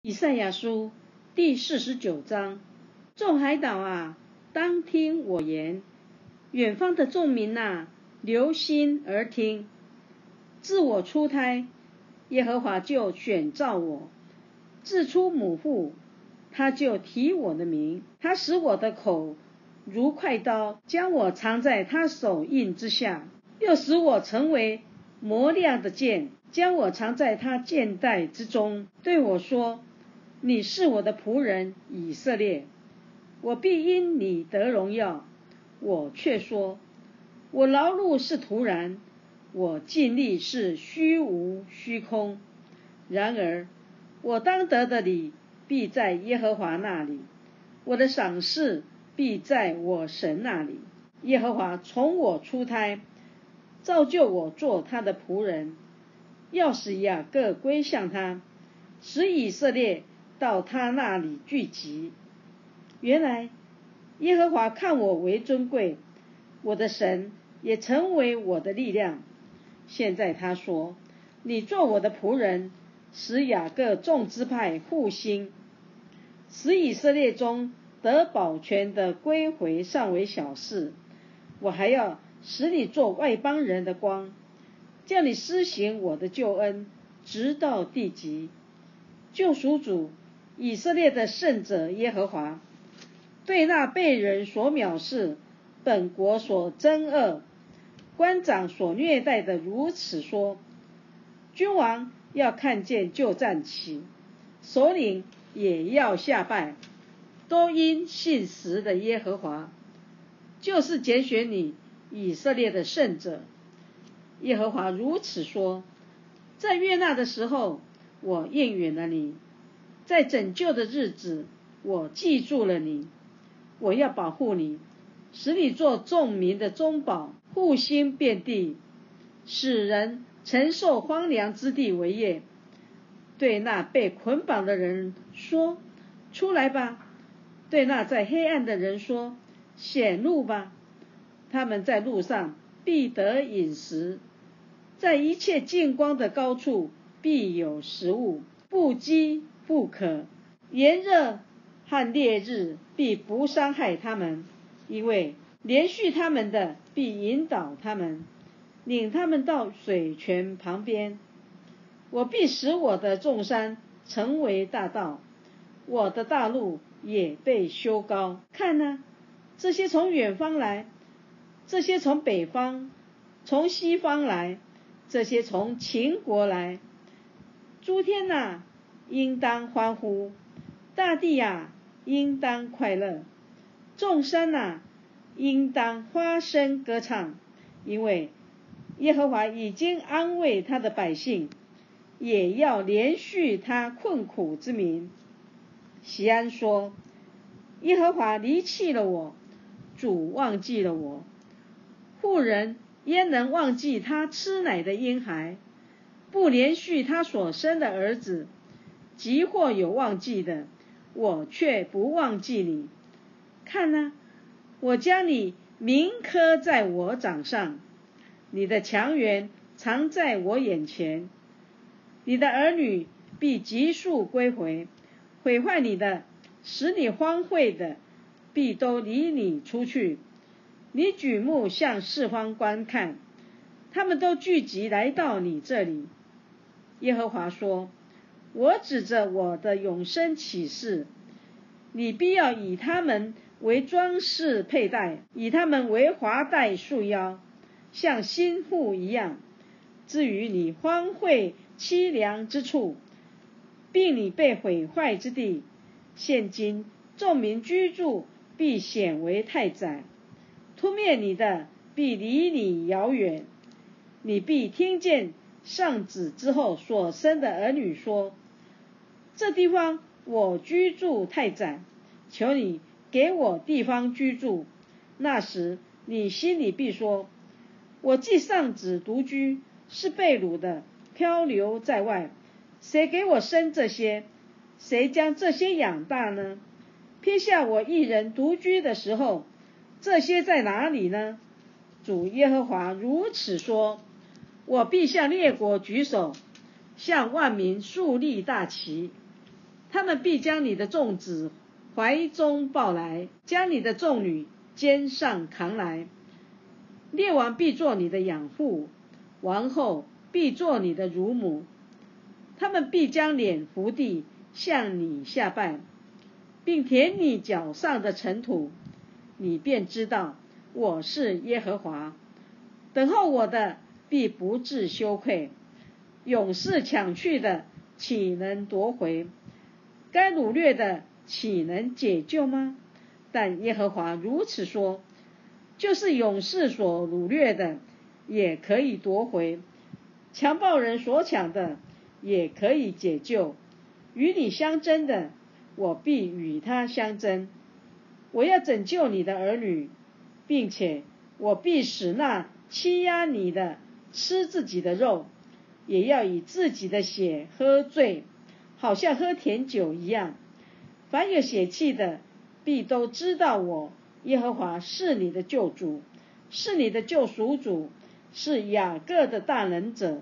以赛亚书第四十九章：众海岛啊，当听我言；远方的众民呐，留心而听。自我出胎，耶和华就选召我；自出母腹，他就提我的名。他使我的口如快刀，将我藏在他手印之下；又使我成为磨亮的剑，将我藏在他剑带之中。对我说。你是我的仆人以色列，我必因你得荣耀。我却说，我劳碌是徒然，我尽力是虚无虚空。然而，我当得的礼必在耶和华那里，我的赏赐必在我神那里。耶和华从我出胎，造就我做他的仆人，要使雅各归向他，使以色列。到他那里聚集。原来耶和华看我为尊贵，我的神也成为我的力量。现在他说：“你做我的仆人，使雅各众支派复兴，使以色列中得保全的归回，尚为小事。我还要使你做外邦人的光，叫你施行我的救恩，直到地极。救赎主。”以色列的圣者耶和华，对那被人所藐视、本国所憎恶、官长所虐待的如此说：君王要看见就站起，首领也要下拜，都因信实的耶和华，就是拣选你以色列的圣者。耶和华如此说：在悦纳的时候，我应允了你。在拯救的日子，我记住了你，我要保护你，使你做众民的中保，复兴遍地，使人承受荒凉之地为业。对那被捆绑的人说：“出来吧！”对那在黑暗的人说：“显露吧！”他们在路上必得饮食，在一切近光的高处必有食物，不饥。不可，炎热和烈日必不伤害他们，因为连续他们的必引导他们，领他们到水泉旁边。我必使我的众山成为大道，我的大路也被修高。看呢，这些从远方来，这些从北方、从西方来，这些从秦国来，诸天呐！应当欢呼，大地呀，应当快乐，众生呐，应当发声歌唱，因为耶和华已经安慰他的百姓，也要连续他困苦之民。席安说：“耶和华离弃了我，主忘记了我。妇人焉能忘记他吃奶的婴孩，不连续他所生的儿子？”即或有忘记的，我却不忘记你。看呐，我将你铭刻在我掌上，你的强援藏在我眼前。你的儿女必急速归回，毁坏你的，使你荒废的，必都离你出去。你举目向四方观看，他们都聚集来到你这里。耶和华说。我指着我的永生启示，你必要以他们为装饰佩戴，以他们为华带束腰，像新妇一样。至于你荒废凄凉之处，并你被毁坏之地，现今众民居住必显为太窄，突灭你的必离你遥远。你必听见上子之后所生的儿女说。这地方我居住太窄，求你给我地方居住。那时你心里必说：我既丧子独居，是被掳的，漂流在外。谁给我生这些？谁将这些养大呢？撇下我一人独居的时候，这些在哪里呢？主耶和华如此说：我必向列国举手，向万民竖立大旗。他们必将你的众子怀中抱来，将你的众女肩上扛来。列王必做你的养父，王后必做你的乳母。他们必将脸伏地向你下拜，并舔你脚上的尘土，你便知道我是耶和华。等候我的必不致羞愧。勇士抢去的，岂能夺回？该掳掠的，岂能解救吗？但耶和华如此说：就是勇士所掳掠的，也可以夺回；强暴人所抢的，也可以解救。与你相争的，我必与他相争。我要拯救你的儿女，并且我必使那欺压你的吃自己的肉。也要以自己的血喝醉，好像喝甜酒一样。凡有血气的，必都知道我耶和华是你的救主，是你的救赎主，是雅各的大能者。